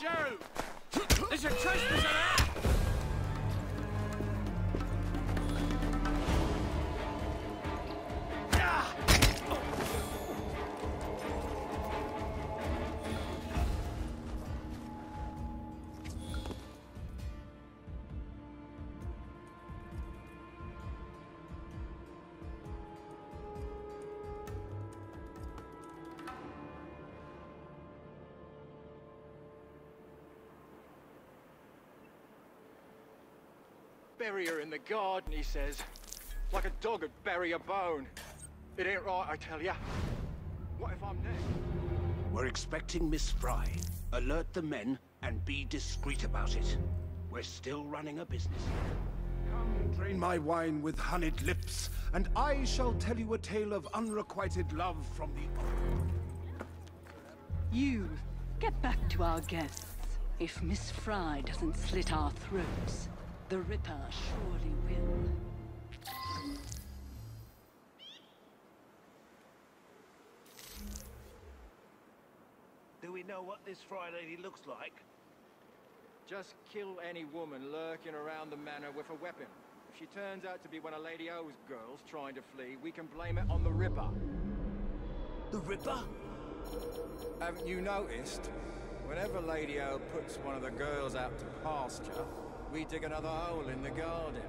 shoot! There's a trespasser Bury her in the garden, he says. Like a dog would bury a bone. It ain't right, I tell ya. What if I'm next? We're expecting Miss Frye. Alert the men and be discreet about it. We're still running a business. Come, drain my wine with honeyed lips, and I shall tell you a tale of unrequited love from the... You, get back to our guests. If Miss Frye doesn't slit our throats, the Ripper surely will. Do we know what this Frye lady looks like? Just kill any woman lurking around the manor with a weapon. If she turns out to be one of Lady O's girls trying to flee, we can blame it on the Ripper. The Ripper? Haven't you noticed? Whenever Lady O puts one of the girls out to pasture, we dig another hole in the garden.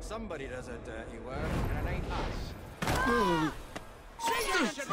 Somebody does a dirty work, and it ain't us. Jesus,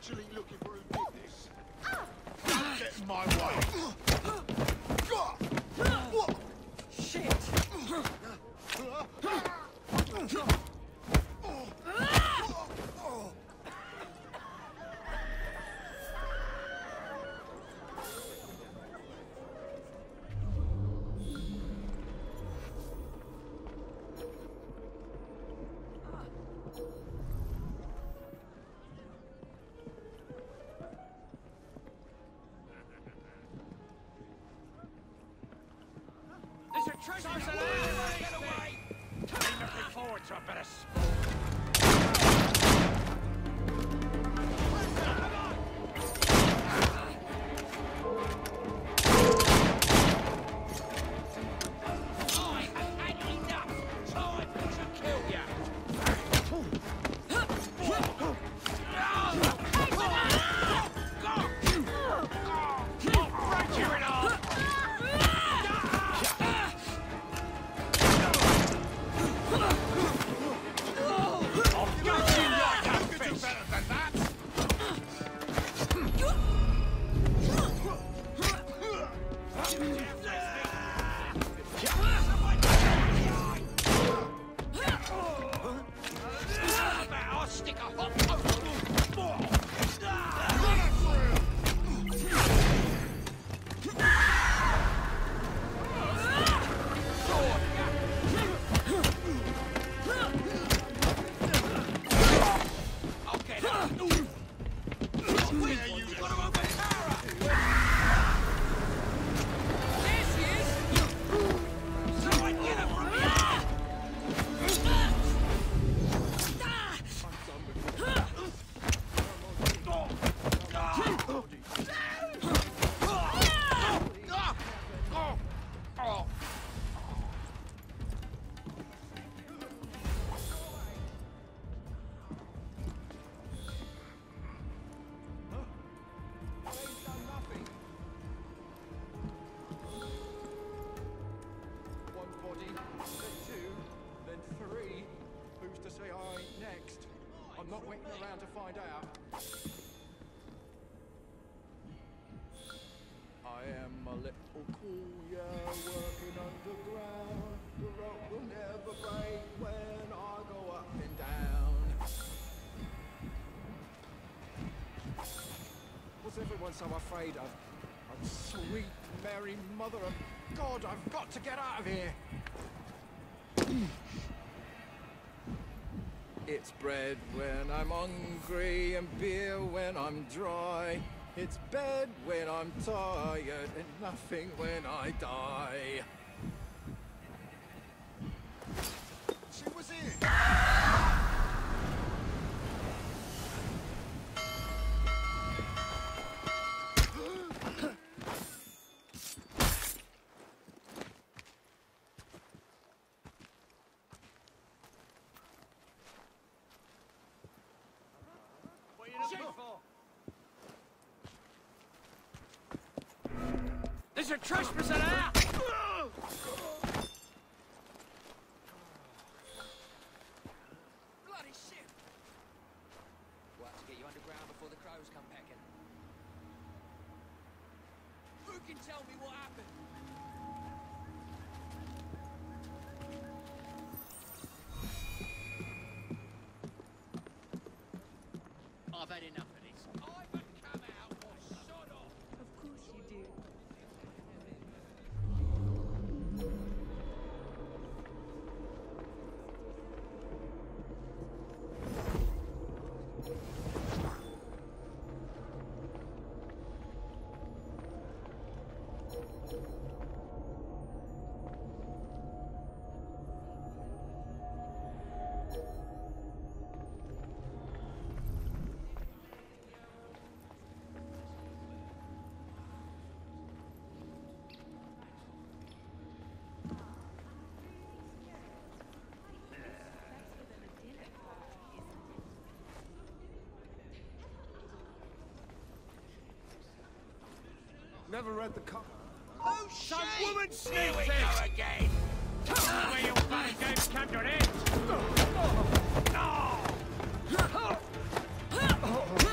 actually looking for who did? Get in my way! Forward to a bit not waiting around to find out. I am a little cool, yeah, working underground. The rope will never break when I go up and down. What's everyone so afraid of? Oh, sweet Mary, Mother of God, I've got to get out of here! It's bread when I'm hungry and beer when I'm dry. It's bed when I'm tired and nothing when I die. She was! There's a trespasser there! Bloody shit! We'll have to get you underground before the crows come pecking. Who can tell me what happened? I've had enough Never read the cover. Oh, Some woman sneaked Here we go again! Where your funny games come to an end! No! Oh, oh, oh.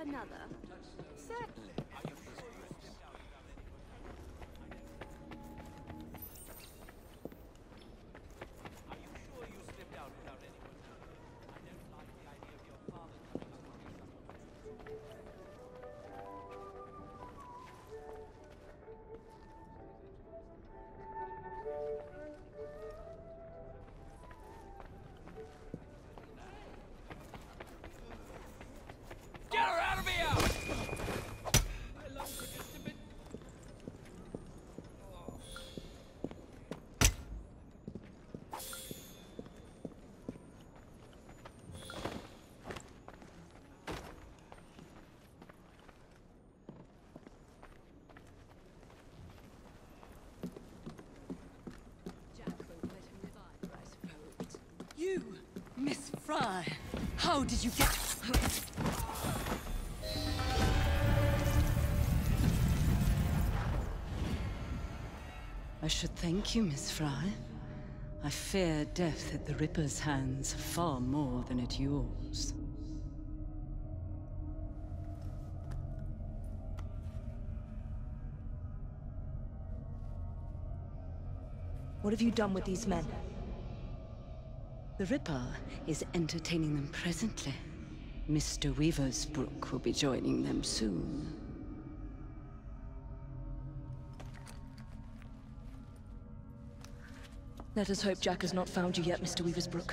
Another? Certainly. Miss how did you get... I should thank you, Miss Frye. I fear death at the Ripper's hands far more than at yours. What have you done with these men? The Ripper is entertaining them presently. Mr. Weaversbrook will be joining them soon. Let us hope Jack has not found you yet, Mr. Weaversbrook.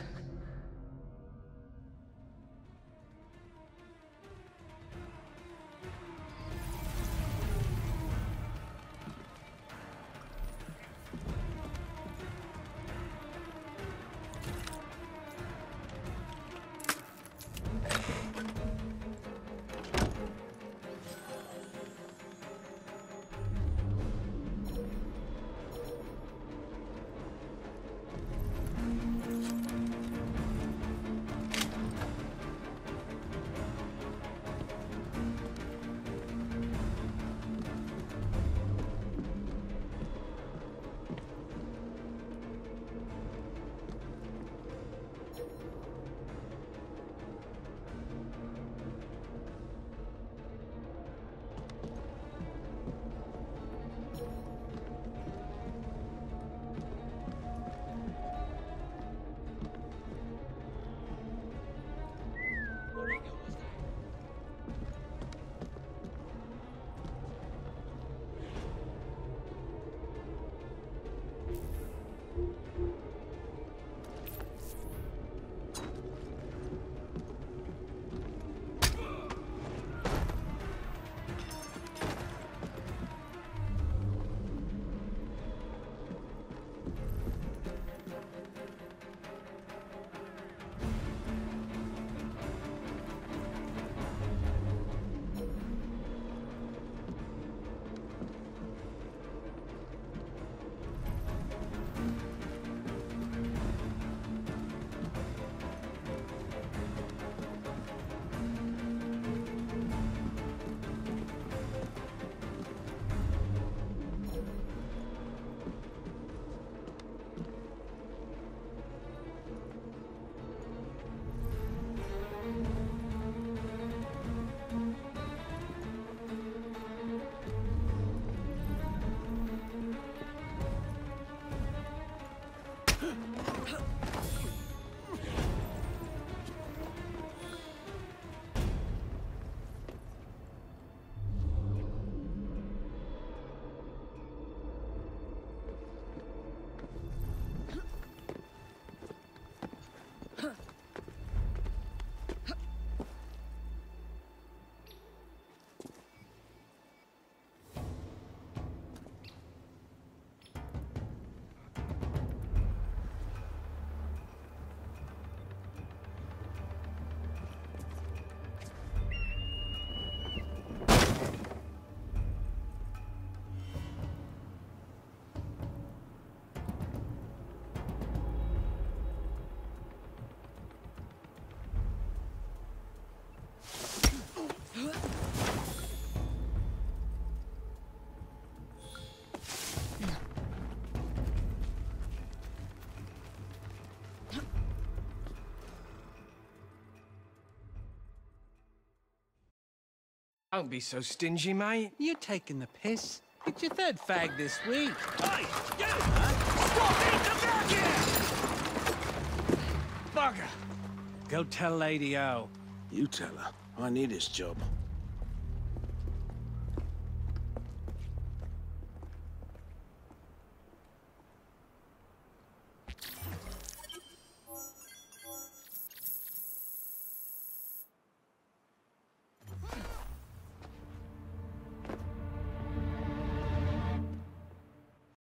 Don't be so stingy, mate. You're taking the piss? It's your third fag this week. Hey, you! Stop it! Come back here! Bugger! Go tell Lady O. You tell her. I need this job.